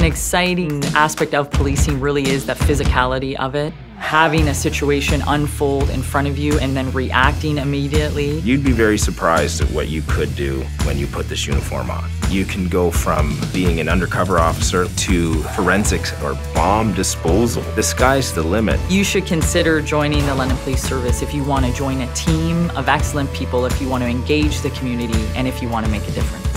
An exciting mm. aspect of policing really is the physicality of it. Having a situation unfold in front of you and then reacting immediately. You'd be very surprised at what you could do when you put this uniform on. You can go from being an undercover officer to forensics or bomb disposal. The sky's the limit. You should consider joining the London Police Service if you want to join a team of excellent people, if you want to engage the community, and if you want to make a difference.